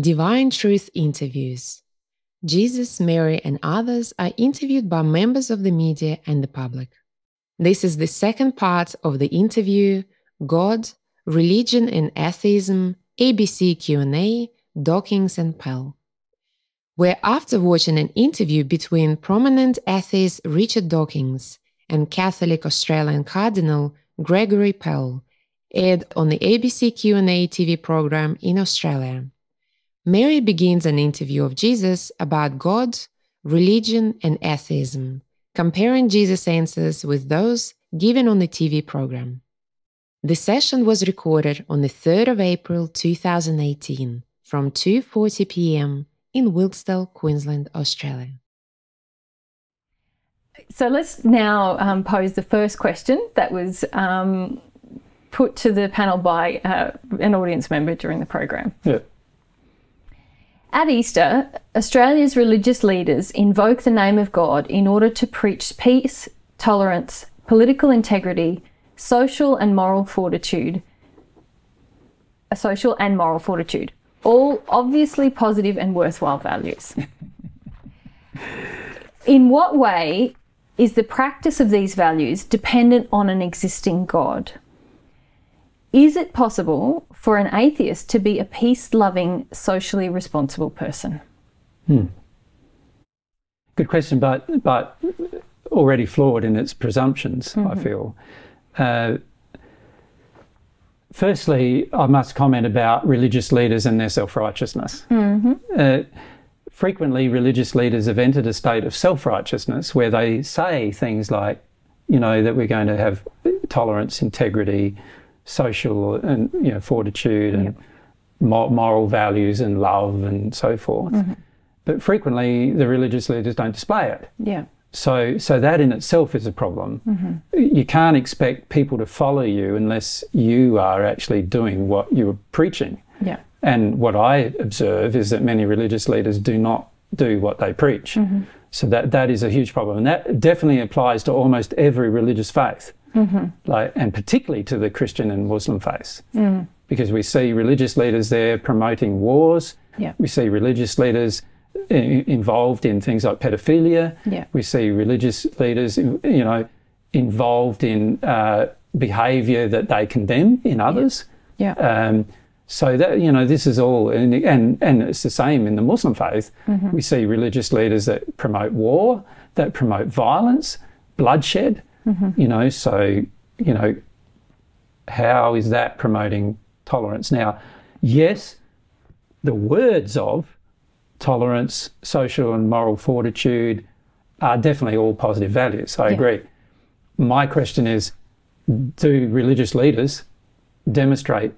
Divine Truth Interviews. Jesus, Mary, and others are interviewed by members of the media and the public. This is the second part of the interview God, Religion and Atheism, ABC Q&A, Dawkins and Pell. Where after watching an interview between prominent atheist Richard Dawkins and Catholic Australian Cardinal Gregory Pell, aired on the ABC Q&A TV program in Australia. Mary begins an interview of Jesus about God, religion, and atheism, comparing Jesus' answers with those given on the TV program. The session was recorded on the 3rd of April 2018 from 2:40 p.m. in Wilkesdale, Queensland, Australia. So let's now um, pose the first question that was um, put to the panel by uh, an audience member during the program. Yeah. At Easter, Australia's religious leaders invoke the name of God in order to preach peace, tolerance, political integrity, social and moral fortitude, a social and moral fortitude, all obviously positive and worthwhile values. in what way is the practice of these values dependent on an existing God? Is it possible for an atheist to be a peace loving, socially responsible person? Hmm. Good question, but, but already flawed in its presumptions, mm-hmm. I feel. Uh, firstly, I must comment about religious leaders and their self righteousness. Mm-hmm. Uh, frequently, religious leaders have entered a state of self righteousness where they say things like, you know, that we're going to have tolerance, integrity, social and you know fortitude and yep. moral values and love and so forth. Mm-hmm. But frequently, the religious leaders don't display it. Yeah. So, so that in itself is a problem. Mm-hmm. You can't expect people to follow you unless you are actually doing what you're preaching. Yeah. And what I observe is that many religious leaders do not do what they preach. Mm-hmm. So that that is a huge problem, and that definitely applies to almost every religious faith mm-hmm. like, and particularly to the Christian and Muslim faiths, mm. because we see religious leaders there promoting wars. Yeah. We see religious leaders in, involved in things like pedophilia. Yeah. We see religious leaders, you know, involved in uh, behaviour that they condemn in others. Yeah. yeah. Um, so that you know, this is all, and and, and it's the same in the Muslim faith. Mm-hmm. We see religious leaders that promote war, that promote violence, bloodshed, Mm-hmm. You know, so, you know, how is that promoting tolerance? Now, yes, the words of tolerance, social and moral fortitude are definitely all positive values. I yeah. agree. My question is do religious leaders demonstrate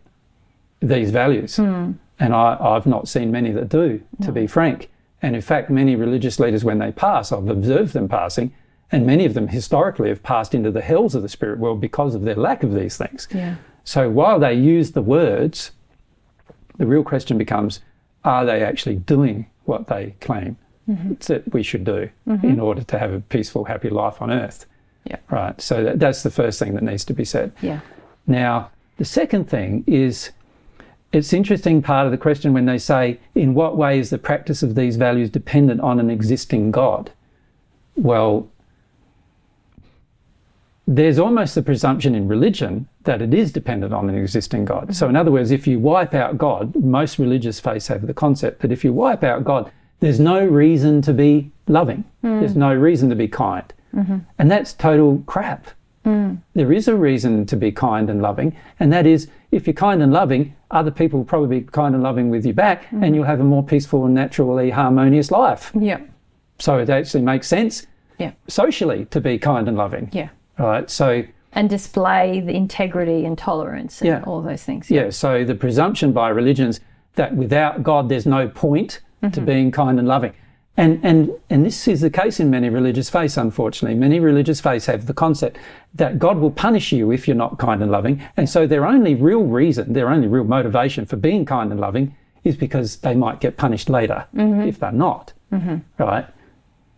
these values? Mm. And I, have not seen many that do, to no. be frank. And in fact, many religious leaders, when they pass, I've observed them passing, and many of them historically have passed into the hells of the spirit world because of their lack of these things. Yeah. So while they use the words, the real question becomes are they actually doing what they claim mm-hmm. that we should do mm-hmm. in order to have a peaceful, happy life on earth? Yeah. Right. So that, that's the first thing that needs to be said. Yeah. Now, the second thing is it's interesting part of the question when they say, in what way is the practice of these values dependent on an existing God? Well, there's almost the presumption in religion that it is dependent on an existing God. So, in other words, if you wipe out God, most religious faiths have the concept that if you wipe out God, there's no reason to be loving, mm. there's no reason to be kind. Mm-hmm. And that's total crap. Mm. There is a reason to be kind and loving, and that is if you're kind and loving, other people will probably be kind and loving with you back, mm. and you'll have a more peaceful and naturally harmonious life. Yeah. So it actually makes sense yeah. socially to be kind and loving. Yeah right? So and display the integrity and tolerance and yeah. all those things. Yeah. yeah. So the presumption by religions that without God there's no point mm-hmm. to being kind and loving. And, and, and this is the case in many religious faiths, unfortunately. Many religious faiths have the concept that God will punish you if you're not kind and loving. And so their only real reason, their only real motivation for being kind and loving is because they might get punished later mm-hmm. if they're not. Mm-hmm. Right?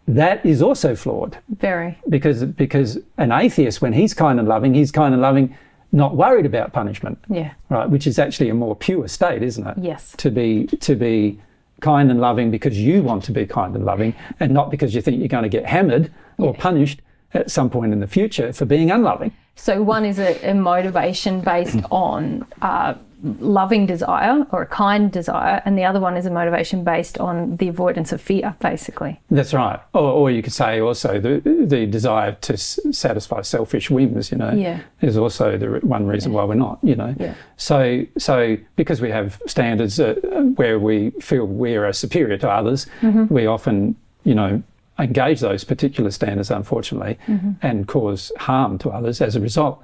That is also flawed. Very. Because because an atheist, when he's kind and loving, he's kind and loving not worried about punishment, Yeah. right? Which is actually a more pure state, isn't it? Yes. To be to be kind and loving because you want to be kind and loving, and not because you think you're going to get hammered or punished at some point in the future for being unloving. So one is a, a motivation based on uh, loving desire or a kind desire, and the other one is a motivation based on the avoidance of fear, basically. That's right. Or, or you could say also the the desire to s- satisfy selfish whims. You know, Yeah. is also the one reason why we're not. You know, Yeah. so so because we have standards uh, where we feel we are superior to others, Mm-hmm. we often you know engage those particular standards, unfortunately, Mm-hmm. and cause harm to others as a result.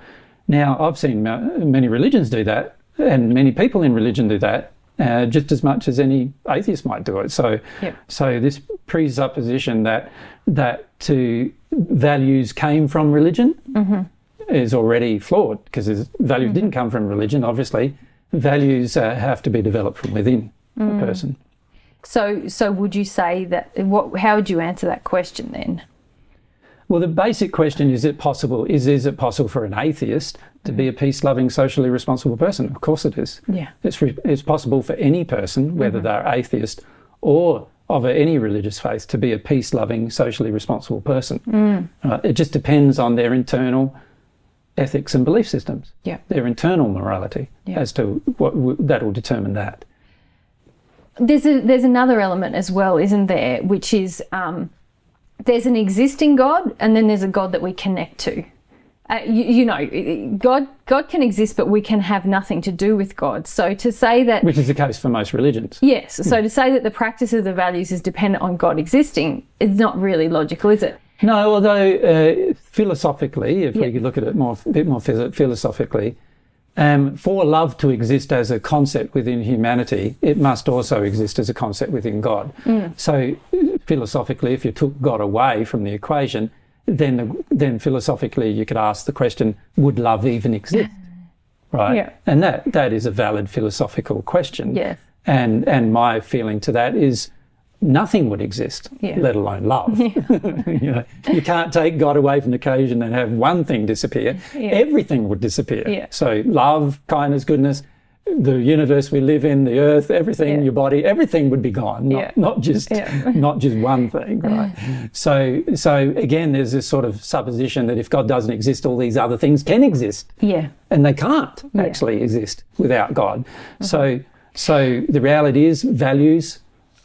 Now, I've seen ma- many religions do that, and many people in religion do that. Uh, just as much as any atheist might do it. So, Yep. so this presupposition that that to values came from religion is already flawed because values didn't come from religion. Obviously, values uh, have to be developed from within a person. So, so would you say that? What? How would you answer that question then? Well, the basic question is: It possible? Is is it possible for an atheist to be a peace-loving, socially responsible person? Of course, it is. Yeah. It's re- it's possible for any person, whether they're atheist or of any religious faith, to be a peace-loving, socially responsible person. Uh, it just depends on their internal ethics and belief systems. Yeah. Their internal morality Yeah. as to what w- that will determine that. There's a, there's another element as well, isn't there? Which is um, there's an existing God, and then there's a God that we connect to. Uh, you, you know, God God can exist, but we can have nothing to do with God. So to say that Which is the case for most religions. yes, so to say that the practice of the values is dependent on God existing is not really logical, is it? No, although uh, philosophically, if Yeah. we could look at it more, a bit more philosophically, um, for love to exist as a concept within humanity, it must also exist as a concept within God. So, philosophically, if you took God away from the equation, then the, then philosophically you could ask the question: Would love even exist? Right, Yeah. and that that is a valid philosophical question. Yes. And and my feeling to that is nothing would exist, Yeah. let alone love. you know, you can't take God away from the equation and have one thing disappear. Everything would disappear. Yeah. So love, kindness, goodness, the universe we live in, the earth, everything, Yeah. your body, everything would be gone. Not Yeah. not just Yeah. not just one thing, right? so so again there's this sort of supposition that if God doesn't exist, all these other things can exist Yeah. and they can't actually exist without God. Mm-hmm. So, so the reality is values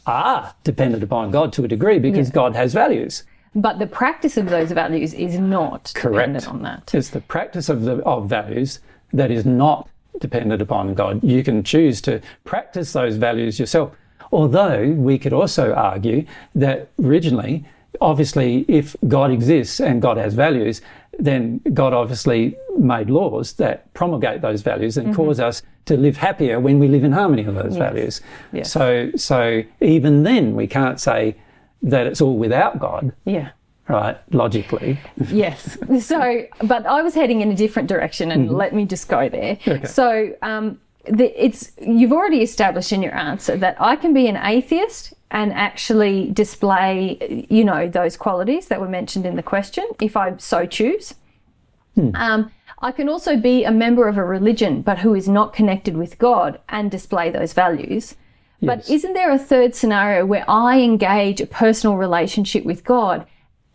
are dependent upon God to a degree because Yeah. God has values. But the practice of those values is not Correct. dependent on that. It's the practice of the of values that is not dependent upon God. You can choose to practice those values yourself. Although we could also argue that originally, obviously, if God exists and God has values, then God obviously made laws that promulgate those values and mm-hmm. cause us to live happier when we live in harmony with those values. Yes. So, so even then, we can't say that it's all without God, Yeah. right? Logically. Yes. So, but I was heading in a different direction, and Mm-hmm. let me just go there. Okay. So, um, the, it's you've already established in your answer that I can be an atheist and actually display, you know, those qualities that were mentioned in the question if I so choose. Hmm. Um, I can also be a member of a religion, but who is not connected with God and display those values. But isn't there a third scenario where I engage a personal relationship with God,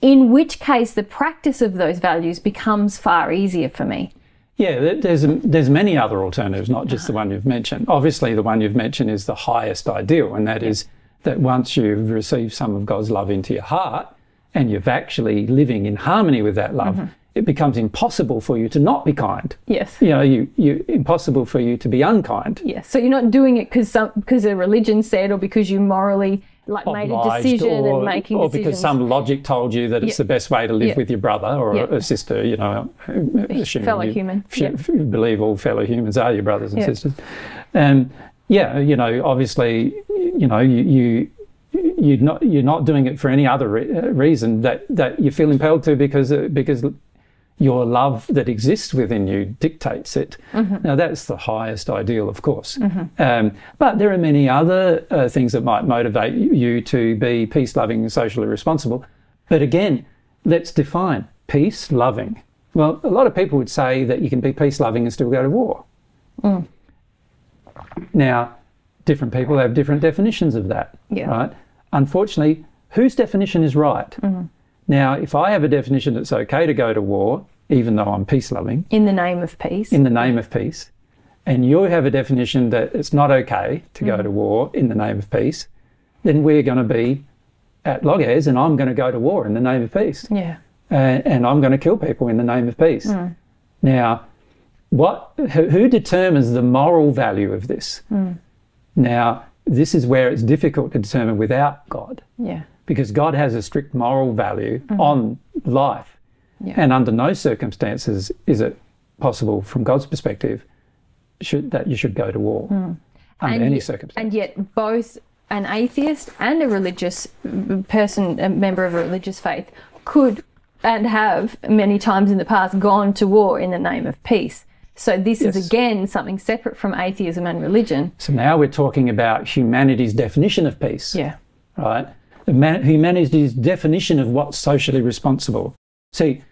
in which case the practice of those values becomes far easier for me? Yeah, there's there's many other alternatives, not just the uh-huh. one you've mentioned. Obviously, the one you've mentioned is the highest ideal, and that is that once you've received some of God's love into your heart, and you're actually living in harmony with that love, mm-hmm. It becomes impossible for you to not be kind. Yes. You know, you you impossible for you to be unkind. Yes. So you're not doing it because some because a religion said or because you morally like made a decision or, and making or decisions. because some logic told you that it's Yeah. the best way to live Yeah. with your brother or Yeah. a sister, you know, Fellow you, human. you- believe all fellow humans are your brothers and sisters. And yeah, you know, obviously, you know, you, you you're not you're not doing it for any other re- uh, reason that that you feel impelled to because uh, because your love that exists within you dictates it. Now, that's the highest ideal, of course. Um, but there are many other uh, things that might motivate you to be peace loving and socially responsible. But again, let's define peace loving. Well, a lot of people would say that you can be peace loving and still go to war. Now, different people have different definitions of that. Yeah. Right? Unfortunately, whose definition is right? Now, if I have a definition that's okay to go to war, even though I'm peace loving, In the name of peace. in the name of peace, and you have a definition that it's not okay to go mm. to war in the name of peace, then we're going to be at loggerheads and I'm going to go to war in the name of peace. yeah. And, and I'm going to kill people in the name of peace. Mm. Now, what, who, who determines the moral value of this? Mm. Now, this is where it's difficult to determine without God Yeah. Because God has a strict moral value mm-hmm. on life. Yeah. And under no circumstances is it possible, from God's perspective, should, that you should go to war hmm. under And any circumstance. And yet, both an atheist and a religious mm, mm, person, a member of a religious faith, could and have many times in the past gone to war in the name of peace. So this is again something separate from atheism and religion. so now we're talking about humanity's definition of peace, Yeah. right? Humanity's definition of what's socially responsible. See,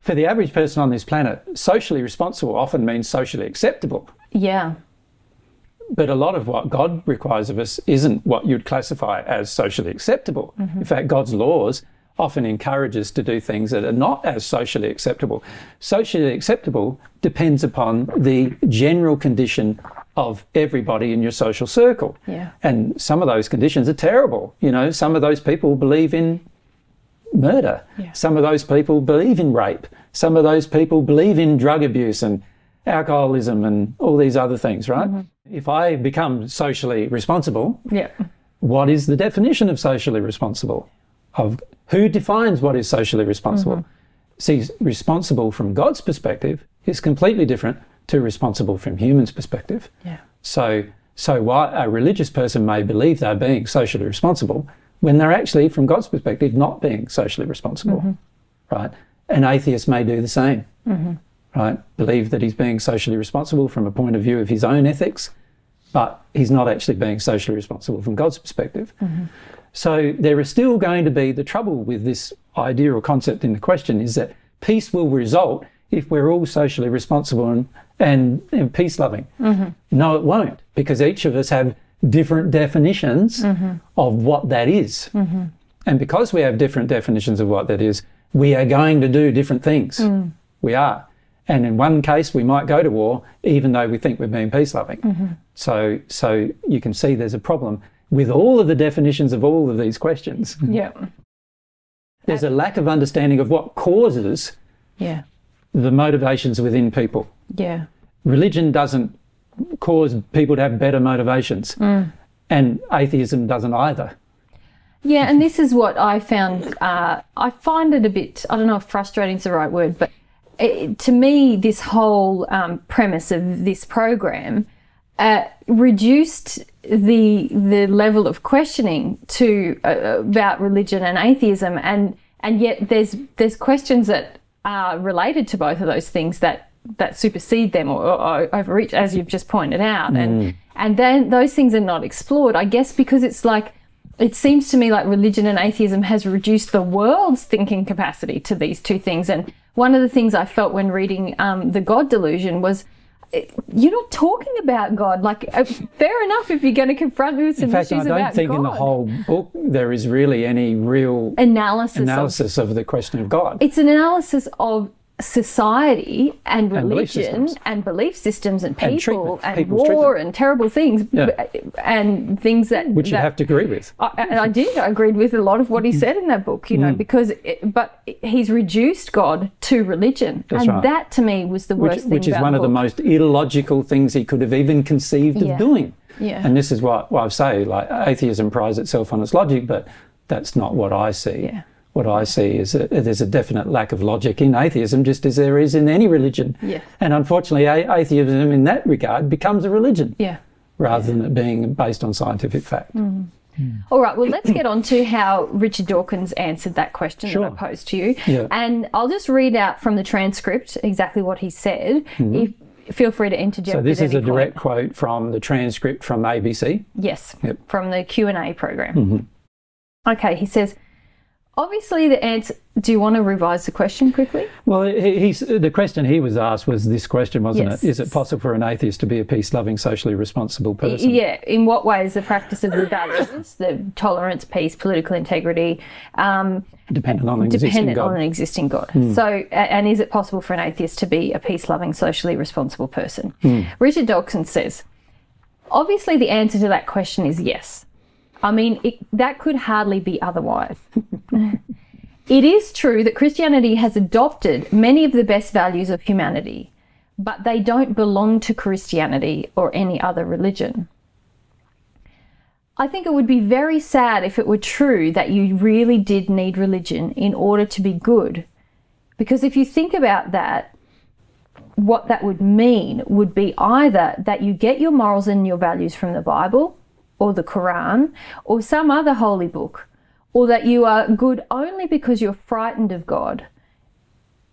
for the average person on this planet, socially responsible often means socially acceptable. Yeah. But a lot of what God requires of us isn't what you'd classify as socially acceptable. Mm-hmm. In fact, God's laws often encourage us to do things that are not as socially acceptable. Socially acceptable depends upon the general condition of everybody in your social circle. Yeah. And some of those conditions are terrible. You know, some of those people believe in murder. Yeah. Some of those people believe in rape. Some of those people believe in drug abuse and alcoholism and all these other things, right? Mm-hmm. If I become socially responsible, Yeah. what is the definition of socially responsible? Of who defines what is socially responsible? Mm-hmm. See, responsible from God's perspective is completely different to responsible from humans' perspective. Yeah. So, so while a religious person may believe they're being socially responsible, when they're actually, from God's perspective, not being socially responsible, mm-hmm. right? An atheist may do the same, mm-hmm. right? Believe that he's being socially responsible from a point of view of his own ethics, but he's not actually being socially responsible from God's perspective. So there is still going to be the trouble with this idea or concept in the question is that peace will result if we're all socially responsible and, and, and peace loving. Mm-hmm. No, it won't, because each of us have different definitions mm-hmm. of what that is. Mm-hmm. And because we have different definitions of what that is, we are going to do different things. Mm. We are. And in one case, we might go to war, even though we think we're being peace loving. So, so you can see there's a problem with all of the definitions of all of these questions. Yeah. There's a lack of understanding of what causes Yeah. the motivations within people. Yeah. Religion doesn't cause people to have better motivations, and atheism doesn't either. Yeah, and this is what I found. Uh, I find it a bit, I don't know if frustrating is the right word, but it, to me, this whole um, premise of this program uh, reduced the the level of questioning to uh, about religion and atheism, and and yet there's there's questions that are related to both of those things that that supersede them or, or overreach, as you've just pointed out, and and then those things are not explored. I guess because it's like it seems to me like religion and atheism has reduced the world's thinking capacity to these two things. And one of the things I felt when reading um, The God Delusion was you're not talking about God. Like, uh, fair enough if you're going to confront me with some In fact, I don't think God. in the whole book there is really any real analysis, of analysis of the question of God. it's an analysis of society and And belief religion and belief systems and And people treatment, and, war treatment. and terrible things Yeah. and things that which you that- have to agree with. I, and I did. I agreed with a lot of Mm. what he said in that book, you know, because, it, but he's reduced God to religion. That's and right. that to me was the worst which, thing which is one of the most illogical things he could have even conceived Yeah. of doing. Yeah. And this is what, what I say, like atheism prides itself on its logic, but that's not what I see. Yeah. What I see is that there's a definite lack of logic in atheism, just as there is in any religion. Yeah. And unfortunately, a- atheism in that regard becomes a religion Yeah. rather than it being based on scientific fact. Mm. All right, well, let's get on to how Richard Dawkins answered that question Sure. that I posed to you. Yeah. And I'll just read out from the transcript exactly what he said. If, feel free to interject. Mm-hmm. So this is a point. direct quote from the transcript from ABC. Yes, Yep. from the Q and A program. Mm-hmm. Okay, he says, Obviously, the answer. Do you want to revise the question quickly? Well, he, he's, the question he was asked was this question, wasn't Yes. it? Is it possible for an atheist to be a peace loving, socially responsible person? Yeah. In what ways the practice of the values, the tolerance, peace, political integrity, um, Dependent on an existing dependent God. on an existing God. So, and is it possible for an atheist to be a peace loving, socially responsible person? Richard Dawkins says, obviously, the answer to that question is yes. I mean, it, that could hardly be otherwise. It is true that Christianity has adopted many of the best values of humanity, but they don't belong to Christianity or any other religion. I think it would be very sad if it were true that you really did need religion in order to be good. Because if you think about that, what that would mean would be either that you get your morals and your values from the Bible or the Quran or some other holy book, or that you are good only because you're frightened of God,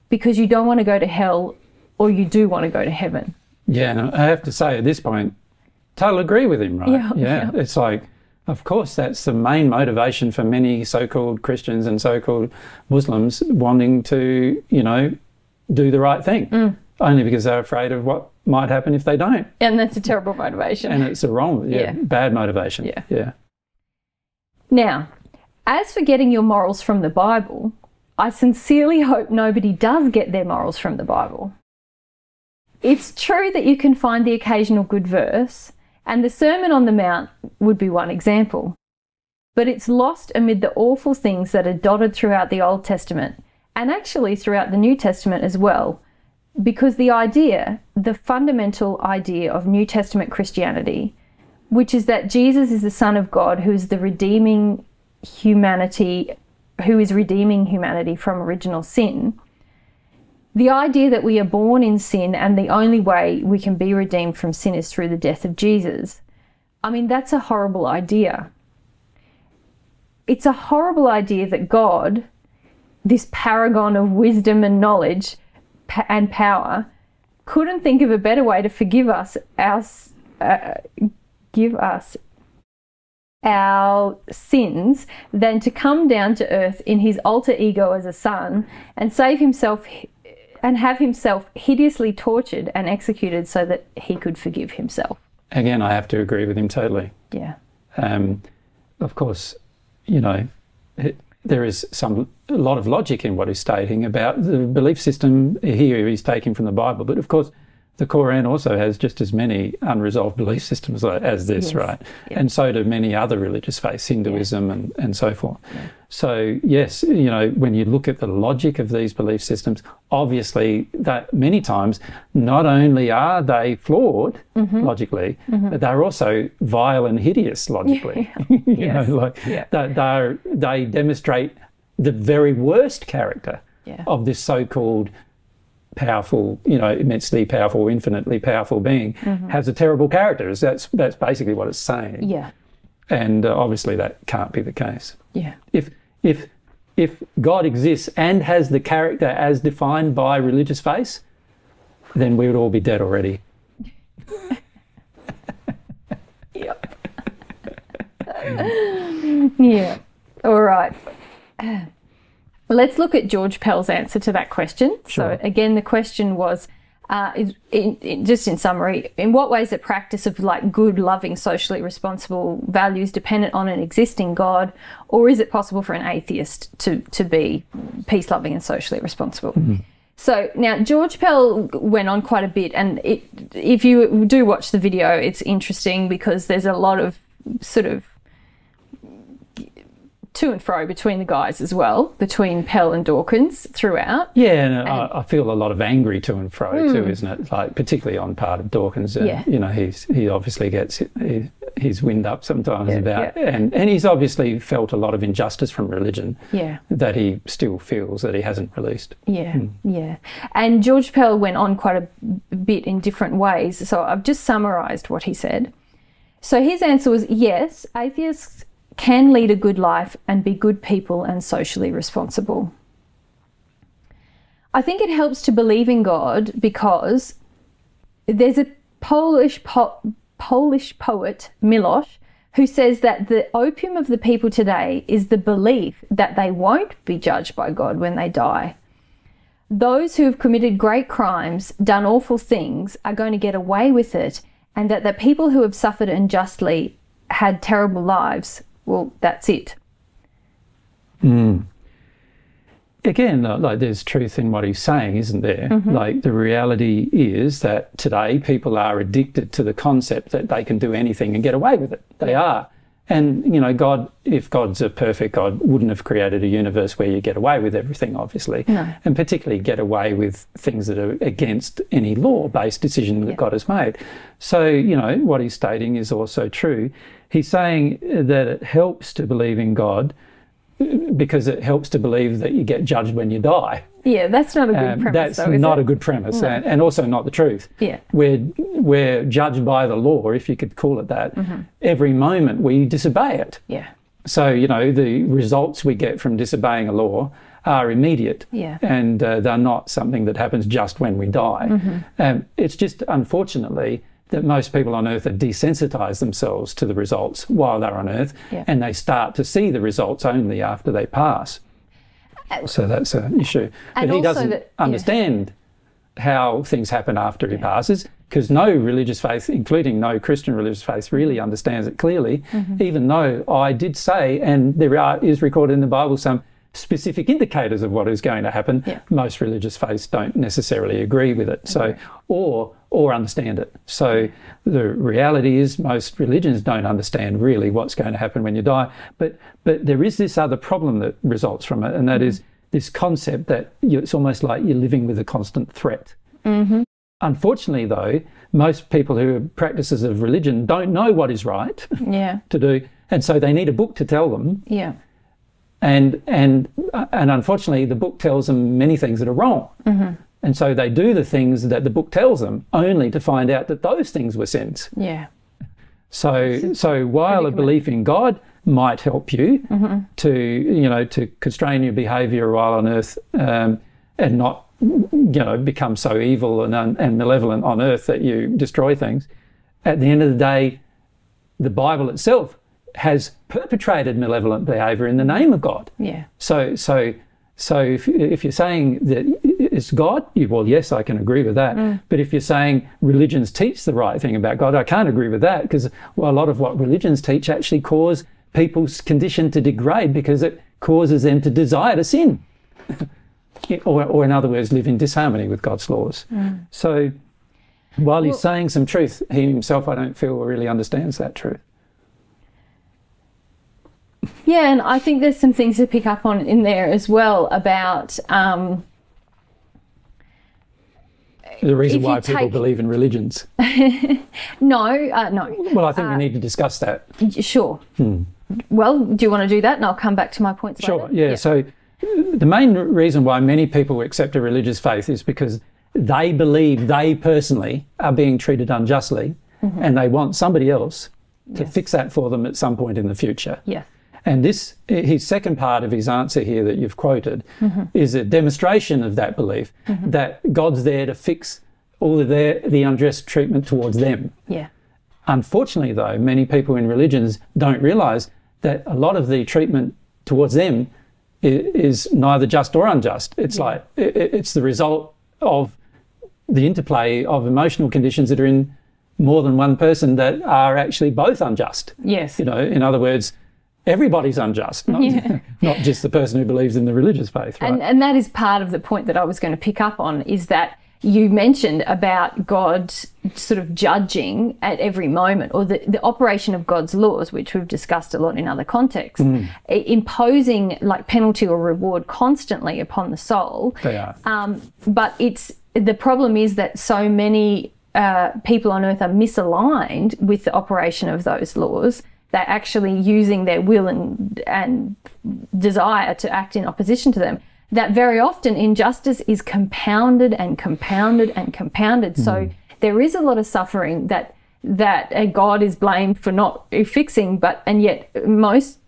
because you don't want to go to hell or you do want to go to heaven. Yeah, and I have to say at this point, totally agree with him, right? Yeah, yeah. It's like, of course, that's the main motivation for many so called Christians and so called Muslims wanting to, you know, do the right thing. Mm. Only because they're afraid of what might happen if they don't. And that's a terrible motivation. And it's a wrong, yeah, Yeah. bad motivation. Yeah. Yeah. Now, as for getting your morals from the Bible, I sincerely hope nobody does get their morals from the Bible. It's true that you can find the occasional good verse, and the Sermon on the Mount would be one example. But it's lost amid the awful things that are dotted throughout the Old Testament, and actually throughout the New Testament as well, because the idea, the fundamental idea of New Testament Christianity, which is that Jesus is the Son of God who is the redeeming humanity, who is redeeming humanity from original sin. The idea that we are born in sin and the only way we can be redeemed from sin is through the death of Jesus. I mean, that's a horrible idea. It's a horrible idea that God, this paragon of wisdom and knowledge and power, couldn't think of a better way to forgive us our uh, give us our sins than to come down to earth in his alter ego as a son and save himself and have himself hideously tortured and executed so that he could forgive himself. Again, I have to agree with him totally. Yeah. Um, of course, you know, it, there is some a lot of logic in what he's stating about the belief system here he's taking from the Bible, but of course, the Quran also has just as many unresolved belief systems as this, Yes. right? Yeah. And so do many other religious faiths, Hinduism and, and so forth. So yes, you know, when you look at the logic of these belief systems, obviously that many times not only are they flawed Mm-hmm. logically, but they're also vile and hideous logically. you Yes. know, like Yeah. they, they demonstrate the very worst character Yeah. of this so-called powerful, you know, immensely powerful, infinitely powerful being has a terrible character. That's that's basically what it's saying. Mm-hmm. Yeah. And uh, obviously that can't be the case. Yeah. If if if God exists and has the character as defined by religious faith, then we would all be dead already. Yep. yeah. All right. Let's look at George Pell's answer to that question. Sure. So, again, the question was uh, in, in, just in summary, in what ways the practice of like good, loving, socially responsible values dependent on an existing God, or is it possible for an atheist to, to be peace loving and socially responsible? So now George Pell went on quite a bit, and it, if you do watch the video, it's interesting because there's a lot of sort of to and fro between the guys as well, between Pell and Dawkins throughout. Yeah, and, I, I feel a lot of angry to and fro too, isn't it? Like particularly on part of Dawkins. Uh, Yeah. You know, he's he obviously gets his, his wind up sometimes Yeah, about, yeah. and and he's obviously felt a lot of injustice from religion Yeah. that he still feels that he hasn't released. Yeah, yeah. And George Pell went on quite a bit in different ways. So I've just summarised what he said. So his answer was yes, atheists can lead a good life and be good people and socially responsible. I think it helps to believe in God because there's a Polish po- Polish poet Milosz who says that the opium of the people today is the belief that they won't be judged by God when they die. Those who have committed great crimes, done awful things, are going to get away with it, and that the people who have suffered unjustly had terrible lives, well, that's it. again, uh, like there's truth in what he's saying, isn't there? Like the reality is that today people are addicted to the concept that they can do anything and get away with it. They are. And, you know, God, if God's a perfect God, wouldn't have created a universe where you get away with everything, obviously. And particularly get away with things that are against any law based decision that God has made. So, you know, what he's stating is also true. He's saying that it helps to believe in God because it helps to believe that you get judged when you die. Yeah, that's not a good Um, premise, that's though, not it? a good premise, and, and also not the truth. Yeah. we're we're judged by the law, if you could call it that. Mm-hmm. Every moment we disobey it. Yeah. So you know the results we get from disobeying a law are immediate, Yeah. and uh, they're not something that happens just when we die. Mm-hmm. Um, it's just unfortunately that most people on earth are desensitized themselves to the results while they're on earth, Yeah. and they start to see the results only after they pass. So that's an issue. But and he doesn't that- yeah. understand how things happen after he passes because no religious faith, including no Christian religious faith, really understands it clearly. Mm-hmm. Even though I did say, and there are, is recorded in the Bible some specific indicators of what is going to happen, Yeah. most religious faiths don't necessarily agree with it. So, or or understand it. So the reality is most religions don't understand really what's going to happen when you die. But but there is this other problem that results from it, and that is this concept that you, it's almost like you're living with a constant threat. Mm-hmm. Unfortunately, though, most people who are practices of religion don't know what is right Yeah. to do, and so they need a book to tell them. Yeah. And and uh, and unfortunately, the book tells them many things that are wrong. Mm-hmm. And so they do the things that the book tells them, only to find out that those things were sins. Yeah. So, so while a belief in God might help you to, you know, to constrain your behaviour while on earth um, and not, you know, become so evil and, un- and malevolent on earth that you destroy things, at the end of the day, the Bible itself has perpetrated malevolent behaviour in the name of God. Yeah. So, so, so if, if you're saying that it's God, you, well, yes, I can agree with that. But if you're saying religions teach the right thing about God, I can't agree with that because well, a lot of what religions teach actually cause people's condition to degrade because it causes them to desire to sin. or, or, in other words, live in disharmony with God's laws. So, while he's saying some truth, he himself, I don't feel, really understands that truth. Yeah, and I think there's some things to pick up on in there as well about um, The reason why people take- believe in religions. no, uh, no, Well, I think we uh, need to discuss that. sure. Hmm. Well, do you want to do that, and I'll come back to my points Sure. later. Yeah. So uh, the main reason why many people accept a religious faith is because they believe they personally are being treated unjustly, mm-hmm. and they want somebody else to fix that for them at some point in the future. Yeah. And this, eh, his second part of his answer here that you've quoted, mm-hmm. is a demonstration of that belief mm-hmm. that God's there to fix all of their the unjust treatment towards them. Yeah. Unfortunately, though, many people in religions don't realise that a lot of the treatment towards them is neither just or unjust. It's like i- i- it's the result of the interplay of emotional conditions that are in more than one person that are actually both unjust. Yes. You know, in other words, everybody's unjust, not, not just the person who believes in the religious faith, right? And, and that is part of the point that I was going to pick up on is that you mentioned about God sort of judging at every moment, or the, the operation of God's laws, which we've discussed a lot in other contexts, i- imposing like penalty or reward constantly upon the soul. they are. Um, but it's the problem is that so many uh, people on earth are misaligned with the operation of those laws. They're actually using their will and and desire to act in opposition to them. That very often injustice is compounded and compounded and compounded. So hmm. there is a lot of suffering that that a God is blamed for not fixing, but and yet most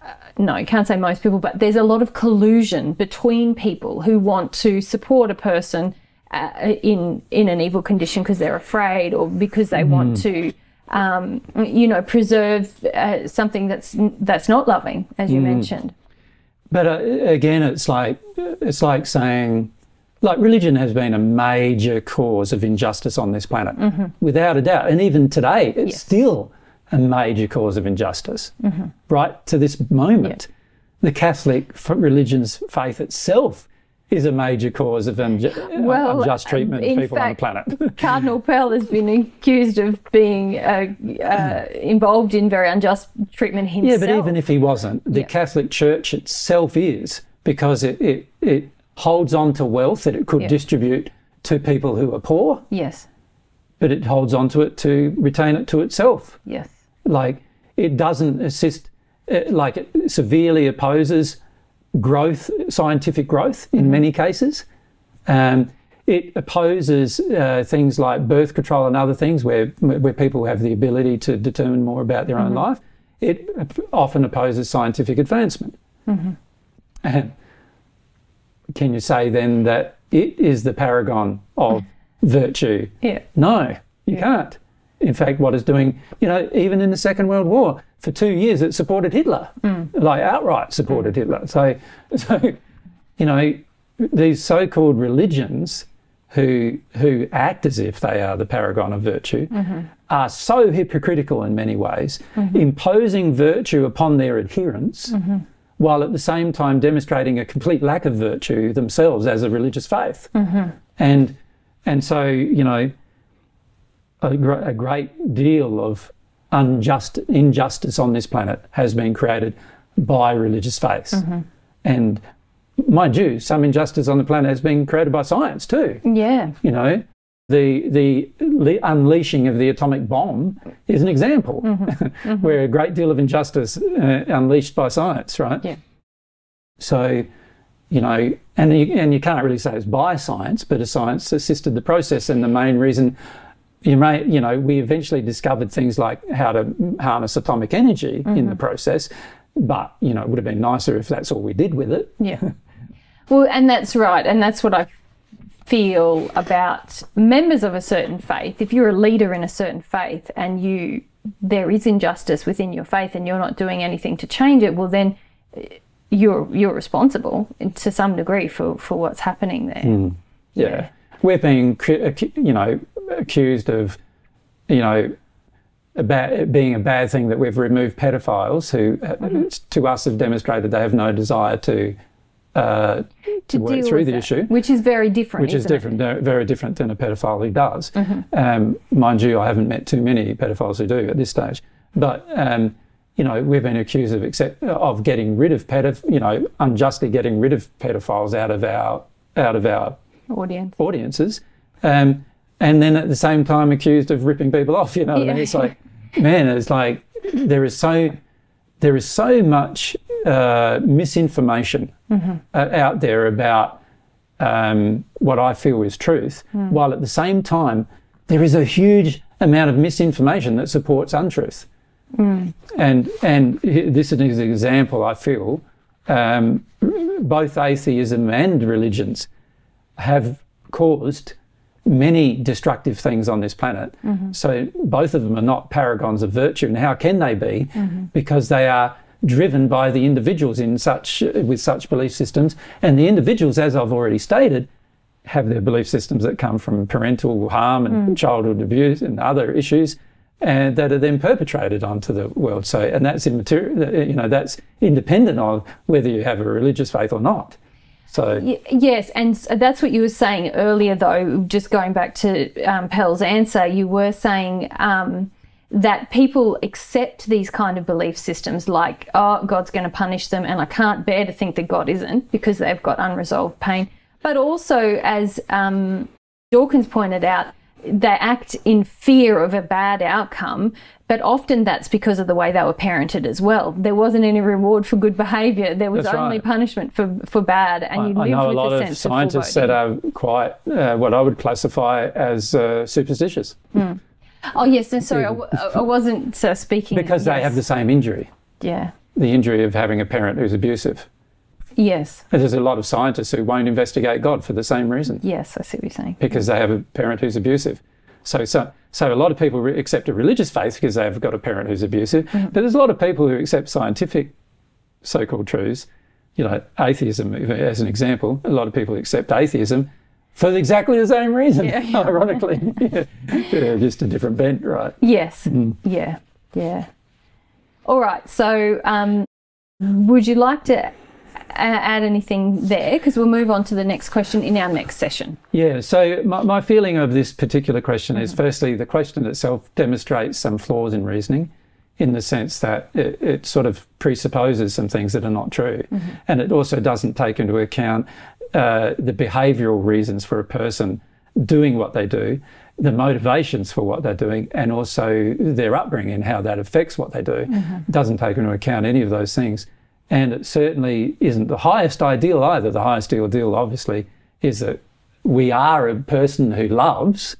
uh, no, I can't say most people, but there's a lot of collusion between people who want to support a person uh, in in an evil condition because they're afraid or because they want hmm. to um, you know, preserve uh, something that's that's not loving, as you mentioned. But uh, again, it's like it's like saying, like religion has been a major cause of injustice on this planet, without a doubt. And even today, it's Yes. still a major cause of injustice, right to this moment. The Catholic religion's faith itself is a major cause of unju- Well, unjust treatment of people fact, on the planet. Cardinal Pell has been accused of being uh, uh, involved in very unjust treatment himself. Yeah, but even if he wasn't, the Yeah. Catholic Church itself is because it, it, it holds on to wealth that it could Yeah. distribute to people who are poor, yes, but it holds on to it to retain it to itself. yes, Like it doesn't assist, uh, like it severely opposes growth, scientific growth in many cases. Um, it opposes uh, things like birth control and other things where where people have the ability to determine more about their own life. It often opposes scientific advancement. And can you say then that it is the paragon of virtue? yeah, No, you can't. In fact, what it's doing, you know, even in the Second World War, for two years it supported Hitler, mm. like outright supported mm. Hitler. So, so, you know, these so-called religions who who act as if they are the paragon of virtue mm-hmm. are so hypocritical in many ways, mm-hmm. imposing virtue upon their adherents. Mm-hmm. While at the same time demonstrating a complete lack of virtue themselves as a religious faith, and and so you know a, gr- a great deal of unjust injustice on this planet has been created by religious faiths. Mm-hmm. And mind you, some injustice on the planet has been created by science too. yeah, You know, the the le- unleashing of the atomic bomb is an example mm-hmm. Mm-hmm. where a great deal of injustice uh, unleashed by science, right? Yeah. So, you know, and you, and you can't really say it's by science, but a science assisted the process, and the main reason. You may, you know, we eventually discovered things like how to harness atomic energy in the mm-hmm. process, but you know, it would have been nicer if that's all we did with it. yeah. well, and that's right, and that's what I feel about members of a certain faith. If you're a leader in a certain faith and you there is injustice within your faith and you're not doing anything to change it, well then eh, you're you're responsible to some degree for for what's happening there. Mm. Yeah. We're being, eh, you know, accused of, you know, about it being a bad thing that we've removed pedophiles who, uh, to us, have demonstrated they have no desire to uh, to work deal through the that, issue, which is very different. which is isn't it? different, very- different than a pedophile who does. Um, mind you, I haven't met too many pedophiles who do at this stage, but. Um, you know, we've been accused of accept, of getting rid of pedoph, you know, unjustly getting rid of pedophiles out of our out of our Audience. audiences, um, and then at the same time accused of ripping people off. You know, what I mean, Yeah. it's like, man, it's like there is so there is so much uh, misinformation uh, out there about um, what I feel is truth, while at the same time there is a huge amount of misinformation that supports untruth. And and this is an example. I feel um, both atheism and religions have caused many destructive things on this planet. Mm-hmm. So both of them are not paragons of virtue. And how can they be? Mm-hmm. Because they are driven by the individuals in such with such belief systems, and the individuals, as I've already stated, have their belief systems that come from parental harm and mm. childhood abuse and other issues. And that are then perpetrated onto the world. So, and that's immaterial. You know, that's independent of whether you have a religious faith or not. So, Y- Yes, and that's what you were saying earlier, though. Just going back to um, Pell's answer, you were saying um, that people accept these kind of belief systems, like, oh, God's going to punish them, and I can't bear to think that God isn't because they've got unresolved pain. But also, as um, Dawkins pointed out, they act in fear of a bad outcome, but often that's because of the way they were parented as well. There wasn't any reward for good behaviour. There was That's only right. punishment for for bad, and you I lived know a with lot a of sense scientists of that are quite uh, what I would classify as uh, superstitious Oh yes, no, sorry, I, w- I wasn't uh, speaking because they yes. have the same injury, yeah, the injury of having a parent who's abusive. Yes, And there's a lot of scientists who won't investigate God for the same reason yes. I see what you're saying. because they have a parent who's abusive. So, so, so a lot of people re- accept a religious faith because they've got a parent who's abusive, but there's a lot of people who accept scientific so-called truths. You know, atheism, as an example, a lot of people accept atheism for exactly the same reason. Yeah, yeah. Ironically, yeah. Yeah, just a different bent, right? Yes. Mm. Yeah. Yeah. All right. So, um, would you like to add anything there? Because we'll move on to the next question in our next session. Yeah, so my, my feeling of this particular question is mm-hmm. firstly, the question itself demonstrates some flaws in reasoning in the sense that it, it sort of presupposes some things that are not true. Mm-hmm. And it also doesn't take into account uh, the behavioural reasons for a person doing what they do, the motivations for what they're doing, and also their upbringing, how that affects what they do. Mm-hmm. Doesn't take into account any of those things. And it certainly isn't the highest ideal either. The highest ideal, obviously, is that we are a person who loves,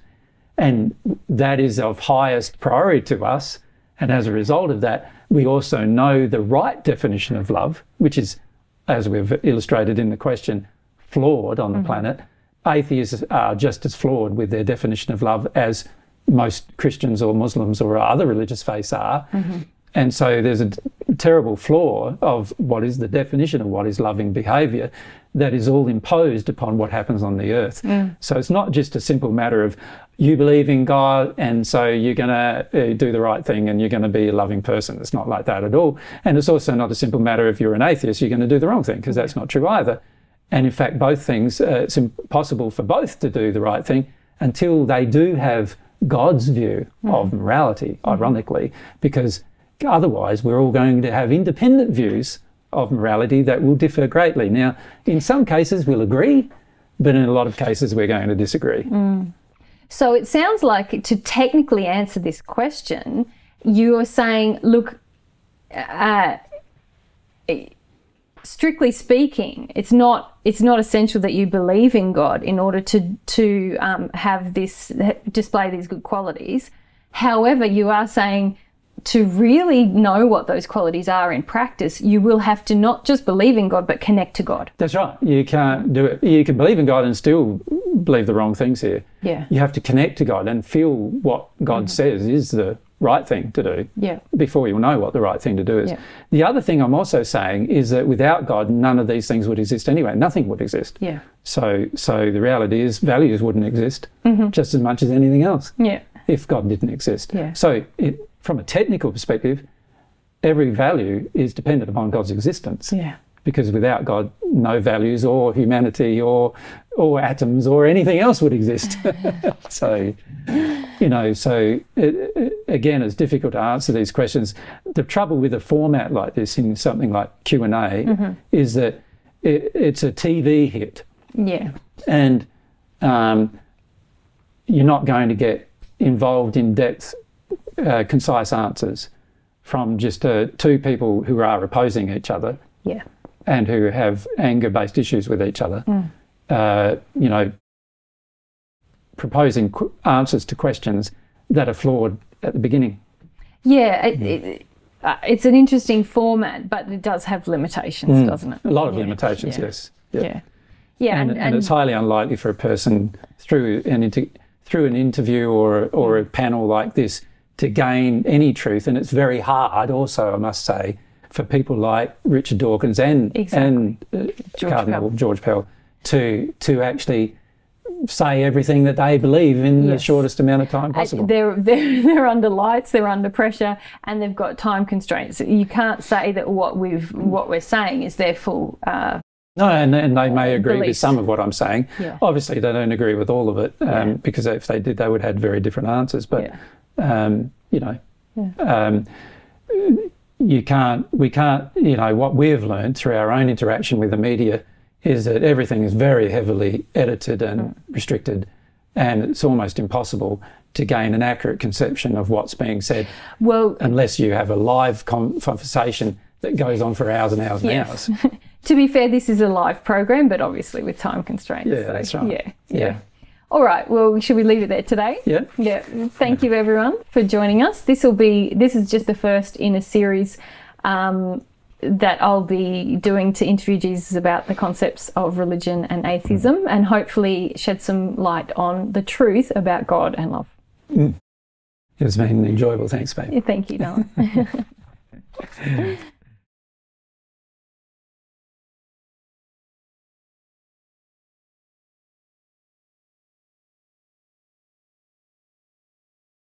and that is of highest priority to us. And as a result of that, we also know the right definition of love, which is, as we've illustrated in the question, flawed on the mm-hmm. planet. Atheists are just as flawed with their definition of love as most Christians or Muslims or other religious faiths are. Mm-hmm. And so there's a terrible flaw of what is the definition of what is loving behavior that is all imposed upon what happens on the earth. So it's not just a simple matter of you believe in God and so you're going to uh, do the right thing and you're going to be a loving person. It's not like that at all. And it's also not a simple matter if you're an atheist, you're going to do the wrong thing because that's not true either. And in fact, both things, uh, it's impossible for both to do the right thing until they do have God's view of morality, ironically, because otherwise we're all going to have independent views of morality that will differ greatly. Now, in some cases we'll agree, but in a lot of cases we're going to disagree. So it sounds like to technically answer this question, you are saying, look, uh, strictly speaking, it's not it's not essential that you believe in God in order to to um, have this display these good qualities. However, you are saying to really know what those qualities are in practice, you will have to not just believe in God but connect to God. That's right. You can't do it. You can believe in God and still believe the wrong things here. Yeah. You have to connect to God and feel what God says is the right thing to do Yeah. before you'll know what the right thing to do is. Yeah. The other thing I'm also saying is that without God, none of these things would exist anyway. Nothing would exist. Yeah. So, so the reality is values wouldn't exist Mm-hmm. just as much as anything else Yeah. if God didn't exist. Yeah. So, it, from a technical perspective, every value is dependent upon God's existence Yeah. because without God, no values or humanity or or atoms or anything else would exist. so, you know, so it, it- again, it's difficult to answer these questions. The trouble with a format like this in something like Q and A mm-hmm. is that it, it's a TV hit, Yeah. and um, you're not going to get involved in depth, uh, concise answers from just uh, two people who are opposing each other Yeah. and who have anger based issues with each other, uh, you know, proposing qu- answers to questions that are flawed at the beginning. Yeah, it, it, uh, it's an interesting format, but it does have limitations, doesn't it? A lot of Yeah, limitations, yeah, yes. Yeah, yeah, And, and, it's highly unlikely for a person through an inter- through an interview or or a panel like this to gain any truth. And it's very hard, also, I must say, for people like Richard Dawkins and and uh, George Cardinal Pell. George Pell to to actually say everything that they believe in the shortest amount of time possible. They're, they're they're under lights, they're under pressure, and they've got time constraints. You can't say that what we've what we're saying is their full. Uh, No, and, and they may agree with some of what I'm saying. Yeah. Obviously, they don't agree with all of it um, Yeah. because if they did, they would have had very different answers. But Yeah. Um, you know, um, you can't. We can't. You know, what we've learned through our own interaction with the media is that everything is very heavily edited and Mm. restricted, and it's almost impossible to gain an accurate conception of what's being said well, unless you have a live conversation that goes on for hours and hours and Yes. hours. to be fair, this is a live program, but obviously with time constraints. Yeah, so, that's right. Yeah, Yeah. All right. Well, should we leave it there today? Yeah. Yeah. Thank you everyone for joining us. This will be this is just the first in a series um, that I'll be doing to interview Jesus about the concepts of religion and atheism, and hopefully shed some light on the truth about God and love. It has been enjoyable. Thanks, babe. Thank you, Don.